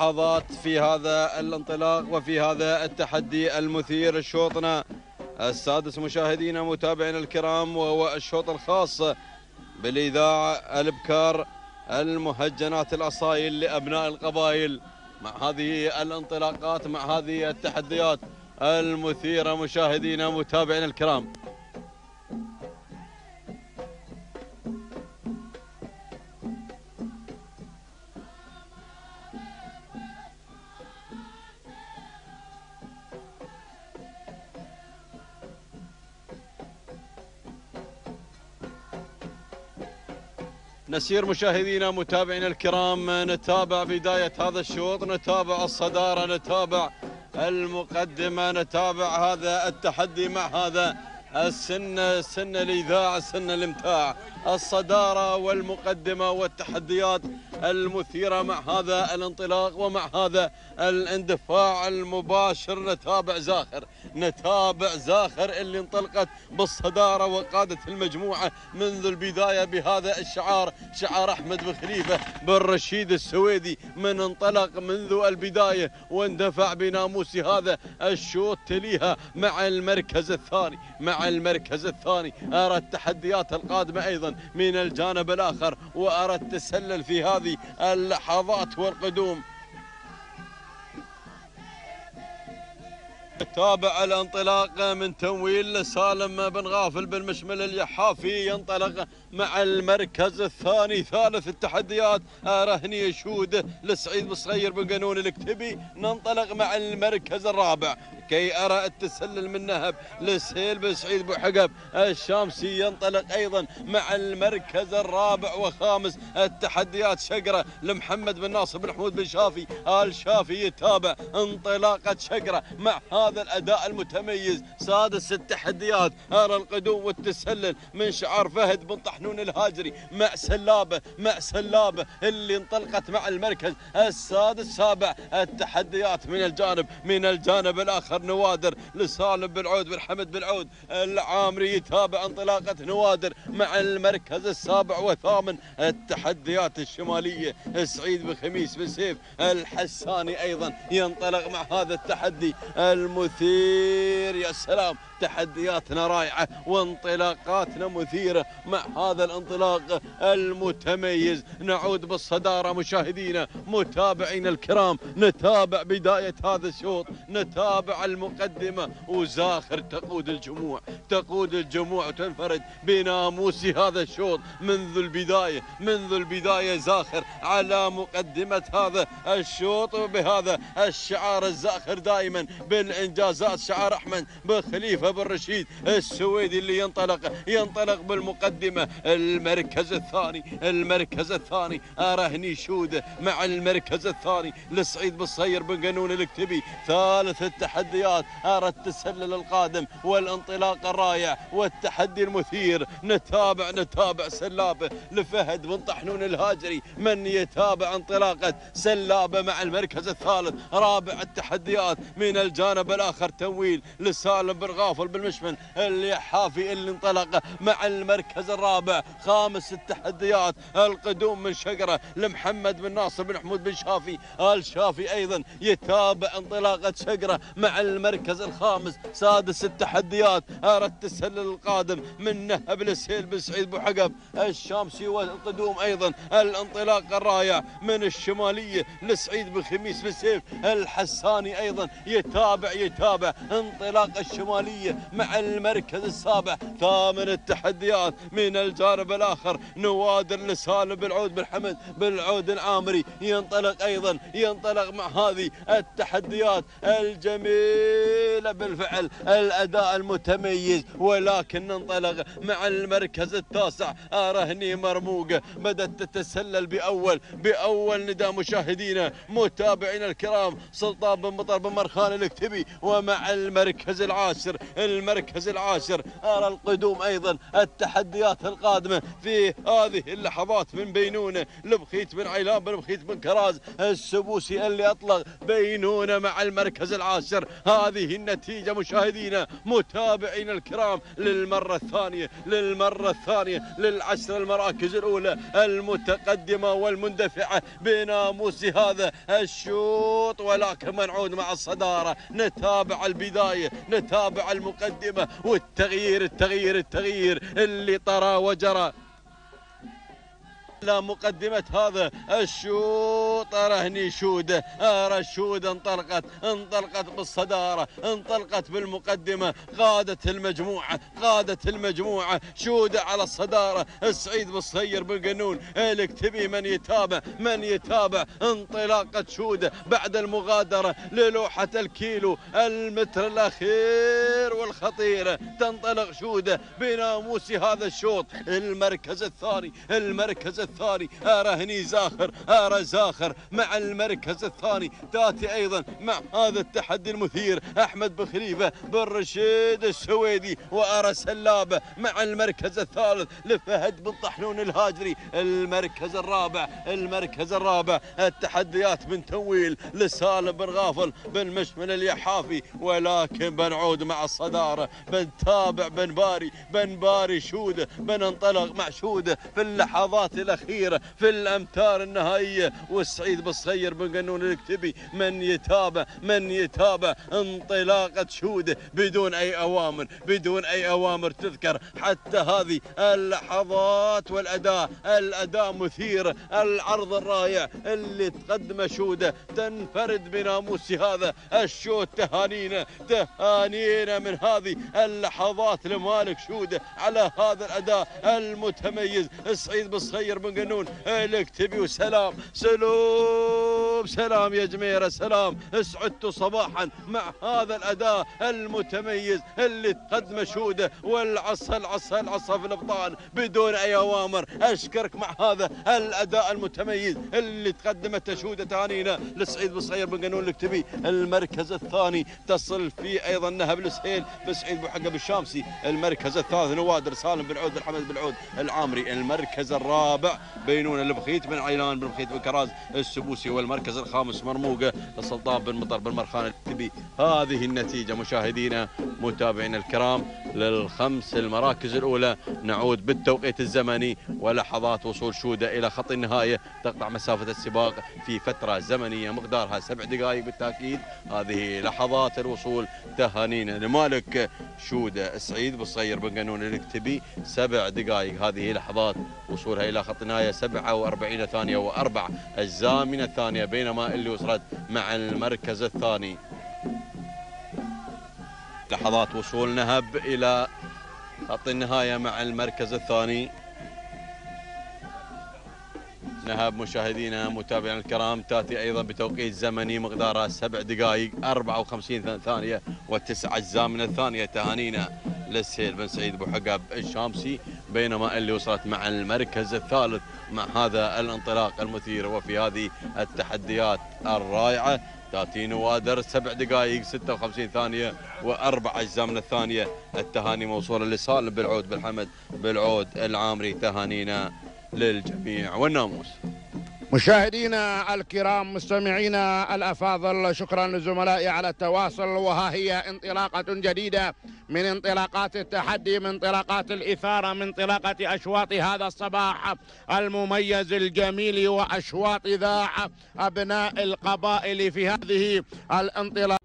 اللحظات في هذا الانطلاق وفي هذا التحدي المثير شوطنا السادس مشاهدينا متابعينا الكرام وهو الشوط الخاص بالإذاعة الأبكار المهجنات الأصايل لأبناء القبائل. مع هذه الانطلاقات مع هذه التحديات المثيرة مشاهدينا متابعينا الكرام. نسير مشاهدينا متابعينا الكرام نتابع بداية هذا الشوط نتابع الصدارة نتابع المقدمة نتابع هذا التحدي مع هذا السن سن الإذاعة سن الإمتاع الصدارة والمقدمة والتحديات المثيرة مع هذا الانطلاق ومع هذا الاندفاع المباشر. نتابع زاخر نتابع زاخر اللي انطلقت بالصدارة وقادت المجموعة منذ البداية بهذا الشعار شعار أحمد بن خليفة بن رشيد السويدي من انطلق منذ البداية واندفع بناموس هذا الشوط تليها مع المركز الثاني مع المركز الثاني. أرى التحديات القادمة أيضا من الجانب الآخر وأرى التسلل في هذه اللحظات والقدوم. تابع الانطلاق من تمويل سالم بن غافل بن مشمل اليحافي. ينطلق مع المركز الثاني. ثالث التحديات رهني يشود لسعيد بصغير بن قانون الكتبي. ننطلق مع المركز الرابع. كي أرى التسلل من نهب لسهيل بن سعيد بو حقب. الشامسي ينطلق أيضا مع المركز الرابع وخامس. التحديات شقرة لمحمد بن ناصر بن حمود بن شافي. آل شافي يتابع انطلاقة شقرة مع هذا الأداء المتميز. سادس التحديات أرى القدوم والتسلل من شعار فهد بن طحنون الهاجري. مع سلابة مع سلابة اللي انطلقت مع المركز. السادس سابع التحديات من الجانب من الجانب الآخر. نوادر لسالم بن عود بن حمد بن عود. العامري يتابع انطلاقة نوادر مع المركز السابع وثامن. التحديات الشمالية سعيد بن خميس بن سيف. الحساني أيضا ينطلق مع هذا التحدي. المثير يا سلام. تحدياتنا رائعة وانطلاقاتنا مثيرة مع هذا الانطلاق المتميز. نعود بالصدارة مشاهدينا متابعينا الكرام نتابع بداية هذا الشوط نتابع المقدمة. وزاخر تقود الجموع تقود الجموع وتنفرد بناموس هذا الشوط. منذ البداية منذ البداية زاخر على مقدمة هذا الشوط. بهذا الشعار الزاخر دائما بالإنجازات شعار أحمد بن خليفه بن رشيد السويدي اللي ينطلق ينطلق بالمقدمة المركز الثاني المركز الثاني. ارهني شوده مع المركز الثاني لسعيد بن صير بن قانون الكتبي. ثالث التحديات أرى التسلل القادم والانطلاق الرائع والتحدي المثير. نتابع نتابع سلابه لفهد بن طحنون الهاجري. من يتابع انطلاقة سلابه مع المركز الثالث؟ رابع التحديات من الجانب الآخر تمويل لسالم بن غافل بن مشمن اللي حافي اللي انطلق مع المركز الرابع. خامس التحديات القدوم من شقرة لمحمد بن ناصر بن حمود بن شافي. آل شافي أيضا يتابع انطلاقة شقرة مع المركز الخامس. سادس التحديات أرى التسلل القادم من نهب السهيل بن سعيد بو حقب. الشامسي والقدوم أيضا الانطلاق الرائع من الشمالية لسعيد بن خميس بن سيف. الحساني أيضا يتابع يتابع انطلاق مع المركز السابع. ثامن التحديات من الجانب الآخر. نوادر لسالم بالعود بن حمد بالعود العامري ينطلق أيضا ينطلق مع هذه التحديات الجميلة بالفعل. الأداء المتميز ولكن ننطلق مع المركز التاسع. ارهني مرموقة. بدأت تتسلل بأول بأول نداء مشاهدينا متابعينا الكرام. سلطان بن مطر بن مرخان الكتبي ومع المركز العاشر. المركز العاشر. أرى القدوم أيضا التحديات القادمة في هذه اللحظات من بينونه لبخيت بن عيلان بن بخيت بن كراز. السبوسي اللي أطلق بينونه مع المركز العاشر. هذه النتيجة مشاهدينا متابعينا الكرام. للمرة الثانية للمرة الثانية للعشر المراكز الأولى. المتقدمة والمندفعة بناموس هذا. الشوط ولكن منعود مع الصدارة. نتابع البداية نتابع المقدمة والتغيير التغيير التغيير اللي طرى وجرى. لا مقدمة هذا الشوط. رهني شودة الشودة انطلقت انطلقت بالصدارة انطلقت بالمقدمة. قادت المجموعة قادت المجموعة. شودة على الصدارة السعيد بالصير بالقنون الكتبي من يتابع من يتابع؟ انطلاقة شودة بعد المغادرة للوحة الكيلو المتر الأخير والخطيرة تنطلق شودة بناموس هذا الشوط. المركز الثاني المركز الثاني الثاني أرى هني زاخر أرى زاخر مع المركز الثاني. تاتي أيضا مع هذا التحدي المثير أحمد بخليفه بن رشيد السويدي وأرى سلابة مع المركز الثالث لفهد بن طحنون الهاجري. المركز الرابع المركز الرابع التحديات من تنويل لسالم بن غافل بن مشمل اليحافي. ولكن بنعود مع الصدارة بنتابع بن باري بن باري شوده بننطلق مع شوده في اللحظات الأخيرة. الأخيرة في الأمتار النهائية والسعيد بالصير بن قنون الكتبي من يتابع من يتابع انطلاقة شودة بدون أي أوامر بدون أي أوامر تذكر. حتى هذه اللحظات والأداء الأداء مثير العرض الرائع اللي تقدمه شودة تنفرد بناموس هذا الشوط تهانينا تهانينا من هذه اللحظات لمالك شودة على هذا الأداء المتميز السعيد بالصير بن قنون الاكتبي وسلام. سلوم سلام يا جميرة سلام. اسعدتوا صباحا مع هذا الأداء المتميز اللي تقدمه شودة والعصا العصا العصا في الأبطال بدون أي أوامر. أشكرك مع هذا الأداء المتميز اللي تقدمته شودة تهانينا. لسعيد بصير بن قنون الاكتبي المركز الثاني تصل فيه أيضا نهب السهيل بسعيد بحقب الشامسي. المركز الثالث نوادر سالم بن عود بن حمد بن عود العامري. المركز الرابع بينون البخيت بن عيلان بن بخيت بن كراز السبوسي والمركز الخامس مرموقه السلطان بن مطر بن مرخان التبي. هذه النتيجة مشاهدينا متابعينا الكرام. للخمس المراكز الأولى. نعود بالتوقيت الزمني ولحظات وصول شودة إلى خط النهاية. تقطع مسافة السباق في فترة زمنية مقدارها سبع دقائق بالتأكيد. هذه لحظات الوصول. تهانينا لمالك شودة سعيد بالصير بن قانون الكتبي سبع دقائق هذه لحظات وصولها إلى خط النهاية. 47 ثانية وأربع أجزاء من الثانية بينما اللي وصلت مع المركز الثاني. لحظات وصول نهب إلى خط النهاية مع المركز الثاني. نهب مشاهدينا متابعينا الكرام تأتي أيضا بتوقيت زمني مقدارها سبع دقائق 54 ثانية وتسع أجزاء من الثانية. تهانينا للسيد بن سعيد أبو حقاب الشامسي بينما اللي وصلت مع المركز الثالث مع هذا الانطلاق المثير وفي هذه التحديات الرائعة تاتي نوادر سبع دقائق 56 ثانية وأربع أجزاء من الثانية. التهاني موصوله لسالم بالعود بالحمد بالعود العامري تهانينا للجميع. والناموس. مشاهدينا الكرام مستمعينا الأفاضل شكرا لزملائي على التواصل. وها هي انطلاقة جديدة من انطلاقات التحدي من انطلاقات الإثارة من انطلاقة أشواط هذا الصباح المميز الجميل وأشواط ذاع أبناء القبائل في هذه الانطلاقة.